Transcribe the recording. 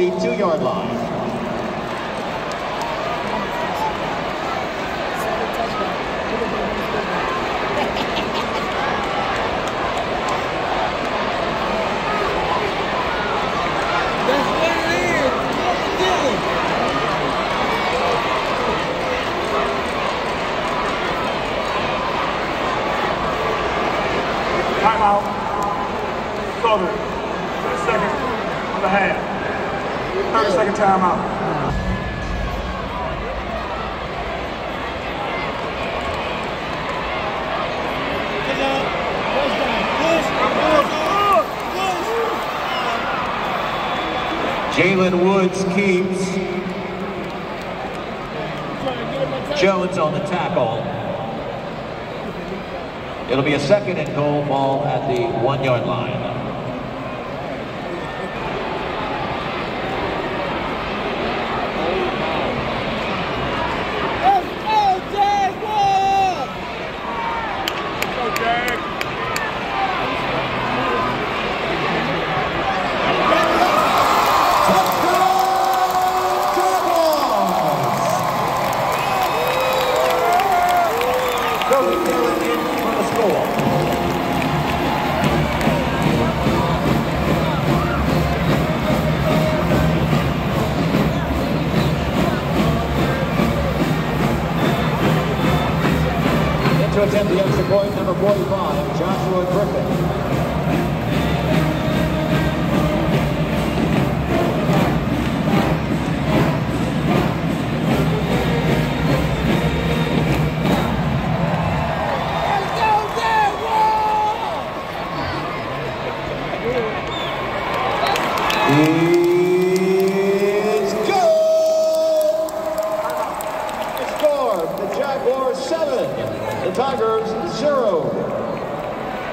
the two-yard line. Timeout. Southern. 30 seconds on the half. 30 second timeout. Jalen Woods keeps. Jones on the tackle. It'll be a second and goal ball at the one-yard line. To attempt the extra point, number 45, Joshua Griffin. It's good! The score, the Jaguars seven, the Tigers zero.